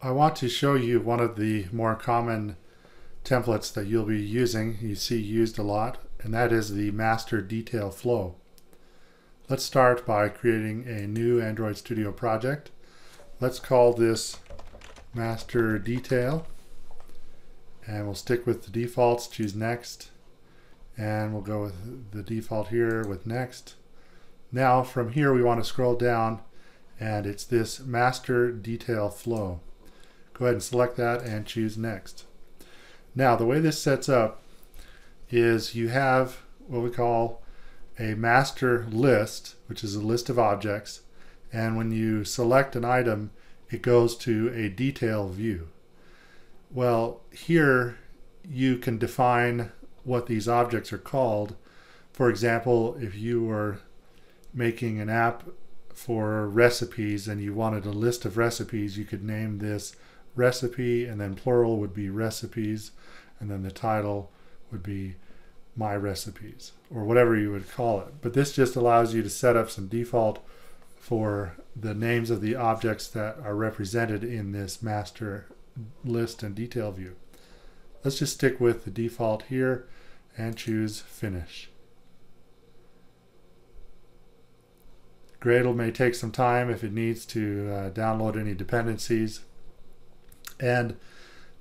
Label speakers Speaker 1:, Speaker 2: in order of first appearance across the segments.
Speaker 1: I want to show you one of the more common templates that you'll be using, you see used a lot, and that is the master detail flow. Let's start by creating a new Android Studio project. Let's call this master detail and we'll stick with the defaults, choose next, and we'll go with the default here with next. Now from here we want to scroll down and it's this master detail flow. Go ahead and select that and choose next. Now the way this sets up is you have what we call a master list, which is a list of objects, and when you select an item, it goes to a detail view. Well, here you can define what these objects are called. For example, if you were making an app for recipes and you wanted a list of recipes, you could name this recipe and then plural would be recipes and then the title would be my recipes or whatever you would call it. But this just allows you to set up some default for the names of the objects that are represented in this master list and detail view. Let's just stick with the default here and choose finish. Gradle may take some time if it needs to uh, download any dependencies. And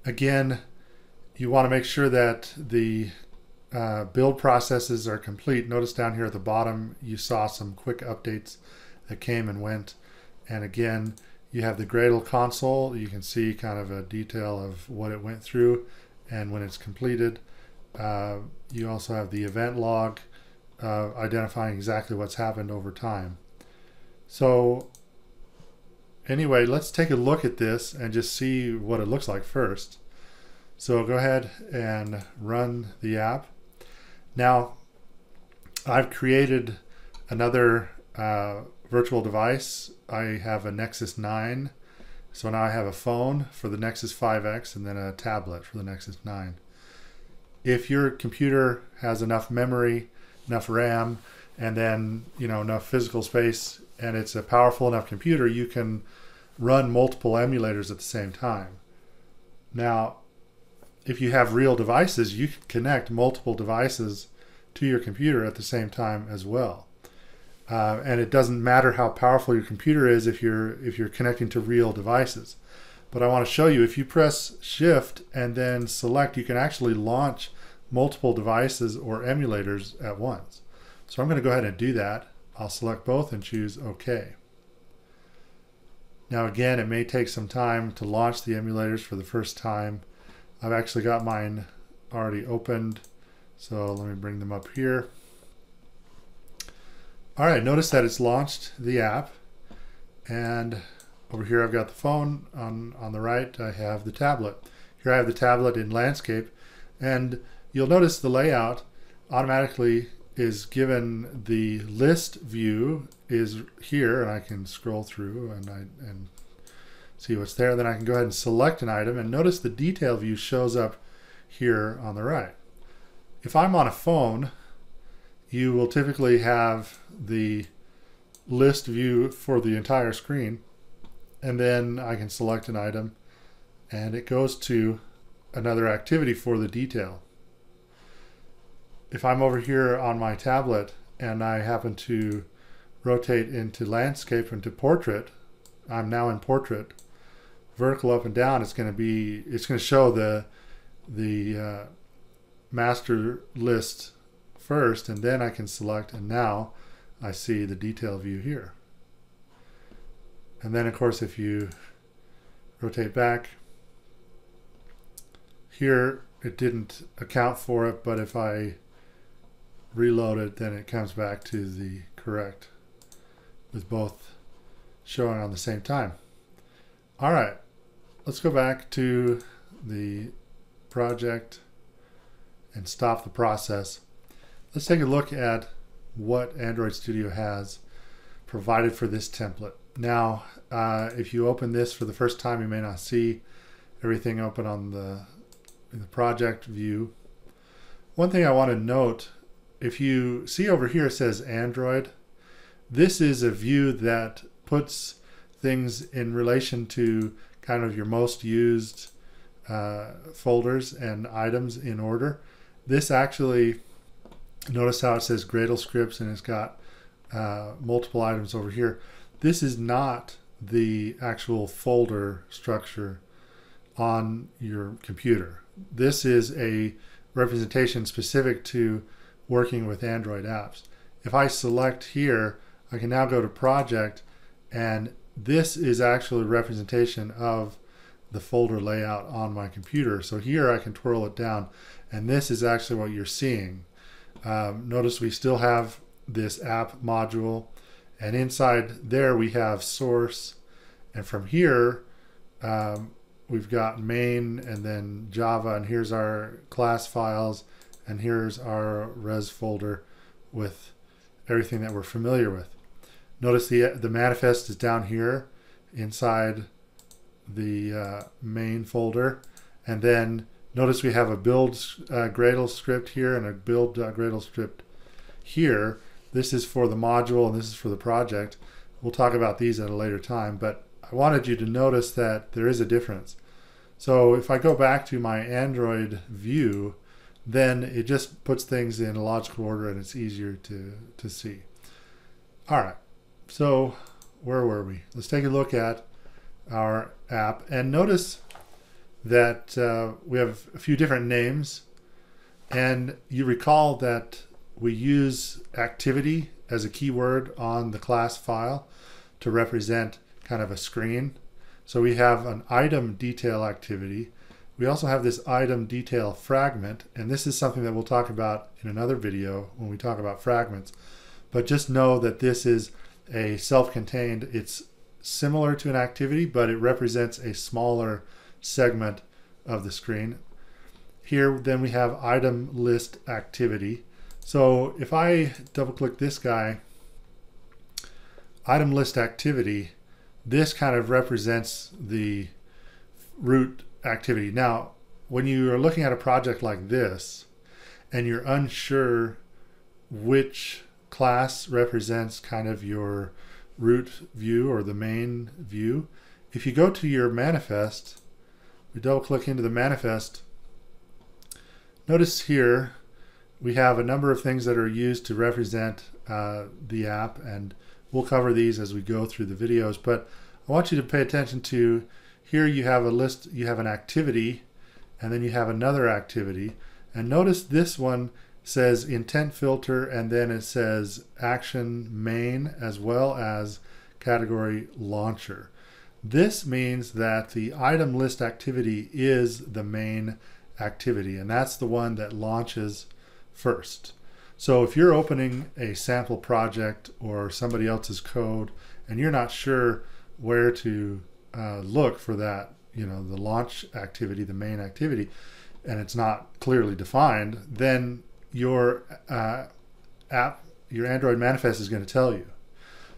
Speaker 1: again, you want to make sure that the uh, build processes are complete. Notice down here at the bottom, you saw some quick updates that came and went. And again, you have the Gradle console. You can see kind of a detail of what it went through and when it's completed. Uh, you also have the event log uh, identifying exactly what's happened over time. So anyway, let's take a look at this and just see what it looks like first. So go ahead and run the app. Now, I've created another uh, virtual device. I have a Nexus 9. So now I have a phone for the Nexus 5X and then a tablet for the Nexus 9. If your computer has enough memory, enough RAM, and then you know enough physical space and it's a powerful enough computer, you can run multiple emulators at the same time. Now, if you have real devices, you can connect multiple devices to your computer at the same time as well. Uh, and it doesn't matter how powerful your computer is if you're if you're connecting to real devices. But I want to show you if you press shift and then select, you can actually launch multiple devices or emulators at once. So I'm going to go ahead and do that. I'll select both and choose OK. Now again, it may take some time to launch the emulators for the first time. I've actually got mine already opened. So let me bring them up here. All right, notice that it's launched the app. And over here I've got the phone. On, on the right I have the tablet. Here I have the tablet in landscape. And you'll notice the layout automatically is given the list view is here and I can scroll through and I and see what's there. Then I can go ahead and select an item and notice the detail view shows up here on the right. If I'm on a phone you will typically have the list view for the entire screen and then I can select an item and it goes to another activity for the detail if I'm over here on my tablet and I happen to rotate into landscape into portrait, I'm now in portrait. Vertical up and down, it's going to be, it's going to show the the uh, master list first, and then I can select, and now I see the detail view here. And then, of course, if you rotate back, here it didn't account for it, but if I reload it, then it comes back to the correct with both showing on the same time. All right, let's go back to the project and stop the process. Let's take a look at what Android Studio has provided for this template. Now, uh, if you open this for the first time, you may not see everything open on the, the project view. One thing I want to note if you see over here, it says Android. This is a view that puts things in relation to kind of your most used uh, folders and items in order. This actually, notice how it says Gradle scripts and it's got uh, multiple items over here. This is not the actual folder structure on your computer. This is a representation specific to working with Android apps. If I select here, I can now go to project and this is actually a representation of the folder layout on my computer. So here I can twirl it down and this is actually what you're seeing. Um, notice we still have this app module and inside there we have source and from here um, we've got main and then Java and here's our class files and here's our res folder with everything that we're familiar with. Notice the, the manifest is down here inside the uh, main folder and then notice we have a build uh, Gradle script here and a build uh, Gradle script here. This is for the module and this is for the project. We'll talk about these at a later time, but I wanted you to notice that there is a difference. So if I go back to my Android view, then it just puts things in a logical order and it's easier to, to see. All right, so where were we? Let's take a look at our app and notice that uh, we have a few different names and you recall that we use activity as a keyword on the class file to represent kind of a screen. So we have an item detail activity. We also have this item detail fragment, and this is something that we'll talk about in another video when we talk about fragments. But just know that this is a self-contained, it's similar to an activity, but it represents a smaller segment of the screen. Here then we have item list activity. So if I double click this guy, item list activity, this kind of represents the root activity. Now, when you are looking at a project like this and you're unsure which class represents kind of your root view or the main view, if you go to your manifest, we double click into the manifest, notice here we have a number of things that are used to represent uh, the app and We'll cover these as we go through the videos, but I want you to pay attention to here you have a list, you have an activity, and then you have another activity. And notice this one says intent filter, and then it says action main as well as category launcher. This means that the item list activity is the main activity, and that's the one that launches first. So if you're opening a sample project or somebody else's code and you're not sure where to uh, look for that, you know, the launch activity, the main activity, and it's not clearly defined, then your uh, app, your Android manifest is going to tell you.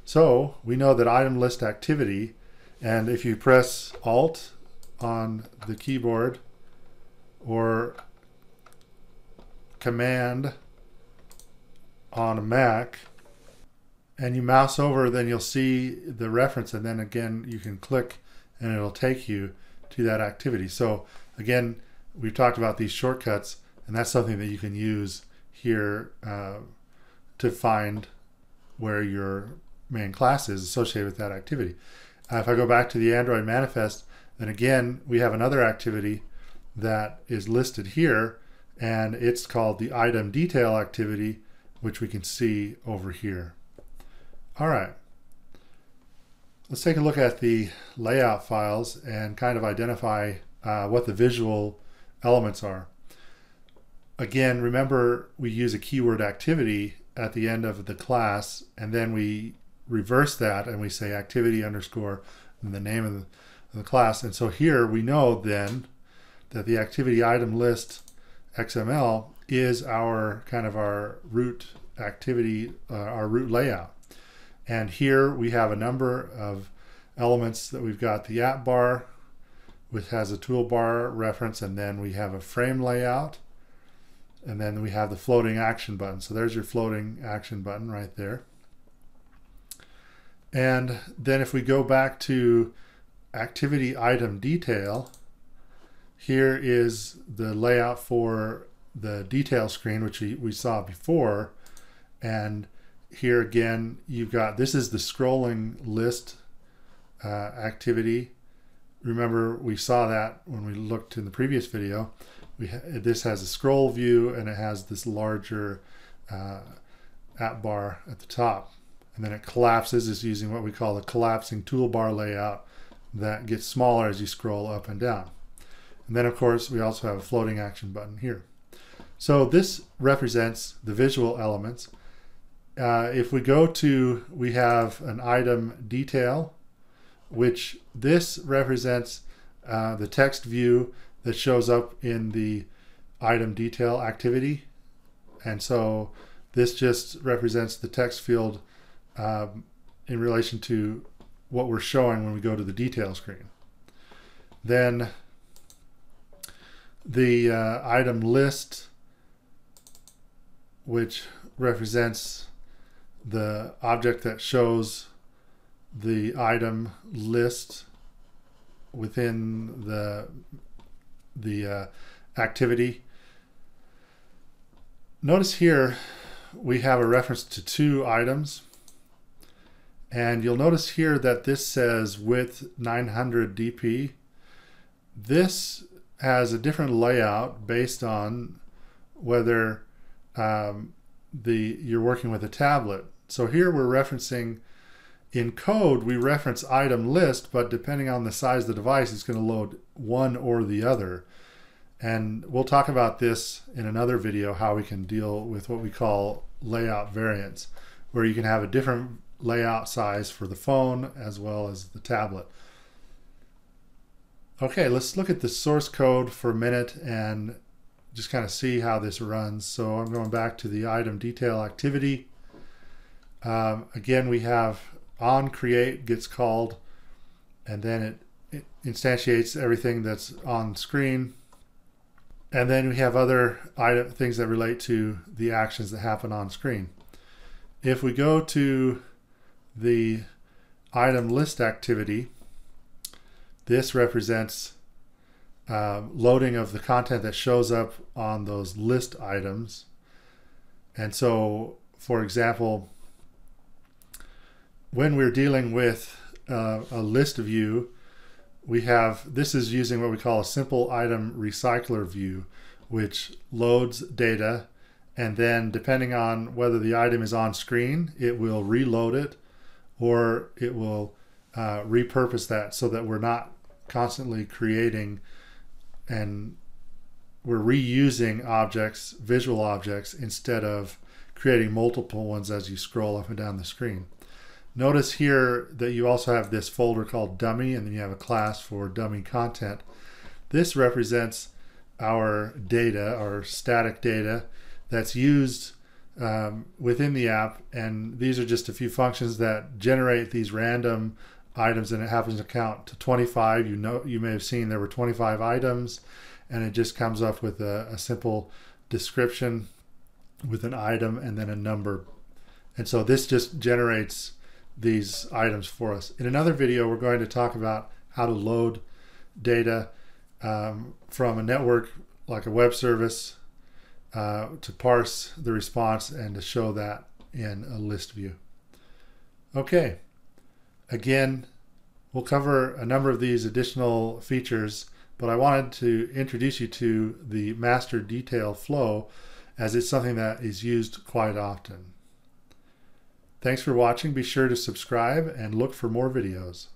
Speaker 1: So we know that item list activity, and if you press Alt on the keyboard or Command on a Mac and you mouse over, then you'll see the reference, and then again you can click and it'll take you to that activity. So again, we've talked about these shortcuts, and that's something that you can use here uh, to find where your main class is associated with that activity. Uh, if I go back to the Android manifest, then again, we have another activity that is listed here, and it's called the item detail activity, which we can see over here. All right. Let's take a look at the layout files and kind of identify uh, what the visual elements are. Again, remember we use a keyword activity at the end of the class and then we reverse that and we say activity underscore and the name of the, of the class. And so here we know then that the activity item list XML is our kind of our root activity, uh, our root layout. And here we have a number of elements that we've got the app bar, which has a toolbar reference, and then we have a frame layout, and then we have the floating action button. So there's your floating action button right there. And then if we go back to activity item detail, here is the layout for the detail screen, which we, we saw before. And here again, you've got, this is the scrolling list uh, activity. Remember, we saw that when we looked in the previous video. We ha this has a scroll view and it has this larger uh, app bar at the top. And then it collapses is using what we call the collapsing toolbar layout that gets smaller as you scroll up and down. And then of course we also have a floating action button here. So this represents the visual elements. Uh, if we go to, we have an item detail, which this represents uh, the text view that shows up in the item detail activity. And so this just represents the text field um, in relation to what we're showing when we go to the detail screen. Then the uh, item list, which represents the object that shows the item list within the the uh, activity. Notice here we have a reference to two items and you'll notice here that this says width 900 dp. This has a different layout based on whether um, the you're working with a tablet. So here we're referencing in code, we reference item list, but depending on the size of the device, it's going to load one or the other. And we'll talk about this in another video, how we can deal with what we call layout variants, where you can have a different layout size for the phone as well as the tablet. Okay, let's look at the source code for a minute and just kind of see how this runs. So I'm going back to the item detail activity. Um, again, we have on create gets called and then it, it instantiates everything that's on screen. And then we have other item, things that relate to the actions that happen on screen. If we go to the item list activity, this represents uh, loading of the content that shows up on those list items. And so, for example, when we're dealing with uh, a list view, we have, this is using what we call a simple item recycler view, which loads data and then depending on whether the item is on screen, it will reload it or it will uh, repurpose that so that we're not constantly creating and we're reusing objects, visual objects, instead of creating multiple ones as you scroll up and down the screen. Notice here that you also have this folder called dummy and then you have a class for dummy content. This represents our data, our static data that's used um, within the app. And these are just a few functions that generate these random items and it happens to count to 25. You know, you may have seen there were 25 items and it just comes up with a, a simple description with an item and then a number. And so this just generates these items for us. In another video, we're going to talk about how to load data um, from a network like a web service uh, to parse the response and to show that in a list view. Okay, again, we'll cover a number of these additional features, but I wanted to introduce you to the master detail flow as it's something that is used quite often. Thanks for watching. Be sure to subscribe and look for more videos.